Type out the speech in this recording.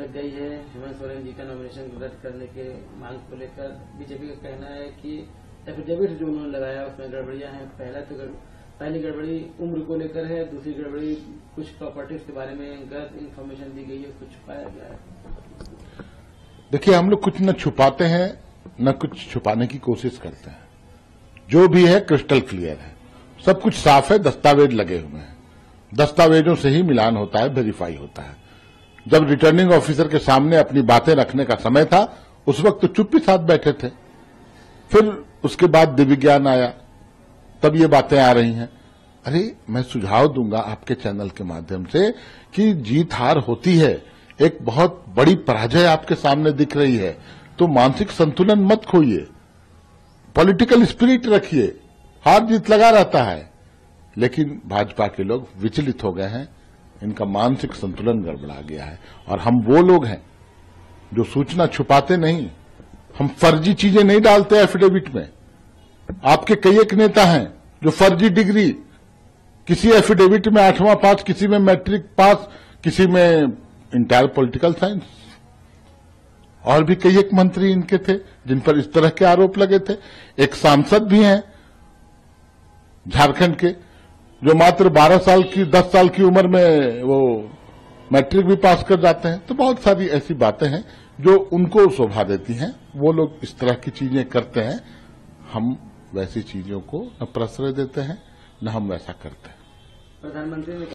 लग गई है। हेमंत सोरेन जी का नॉमिनेशन रद्द करने के मांग को लेकर बीजेपी का कहना है कि एफिडेविट जो उन्होंने लगाया उसमें गड़बड़ियाँ हैं। पहला तो गड़, पहली गड़बड़ी उम्र को लेकर है दूसरी गड़बड़ी कुछ प्रॉपर्टीज़ के बारे में गलत इन्फॉर्मेशन दी गई है कुछ छुपाया गया है। देखिए हम लोग कुछ न छुपाते हैं न कुछ छुपाने की कोशिश करते हैं। जो भी है क्रिस्टल क्लियर है। सब कुछ साफ़ है दस्तावेज़ लगे हुए हैं। दस्तावेजों से ही मिलान होता है वेरीफाई होता है। जब रिटर्निंग ऑफिसर के सामने अपनी बातें रखने का समय था, उस वक्त तो चुप्पी साथ बैठे थे। फिर उसके बाद दिव्यज्ञान आया। तब ये बातें आ रही हैं। अरे, मैं सुझाव दूँगा आपके चैनल के माध्यम से कि जीत हार होती है। एक बहुत बड़ी पराजय आपके सामने दिख रही है। तो मानसिक संतुलन मत खोइए। पॉलिटिकल स्पिरिट रखिए। हार जीत लगा रहता है। लेकिन भाजपा के लोग विचलित हो गए हैं। इनका मानसिक संतुलन गड़बड़ा गया है। और हम वो लोग हैं जो सूचना छुपाते नहीं हम फर्जी चीज़ें नहीं डालते एफिडेविट में। आपके कई एक नेता हैं जो फर्जी डिग्री, किसी एफिडेविट में आठवां पास, किसी में मैट्रिक पास, किसी में इंटायर पॉलिटिकल साइंस और भी कई एक मंत्री इनके थे, जिन पर इस तरह के आरोप लगे थे। एक सांसद भी हैं, झारखंड के जो मात्र 12 साल की 10 साल की उम्र में वो मैट्रिक भी पास कर जाते हैं तो बहुत सारी ऐसी बातें हैं जो उनको शोभा देती हैं। वो लोग इस तरह की चीज़ें करते हैं, हम वैसी चीज़ों को न प्रश्रय देते हैं, न हम वैसा करते हैं। प्रधानमंत्री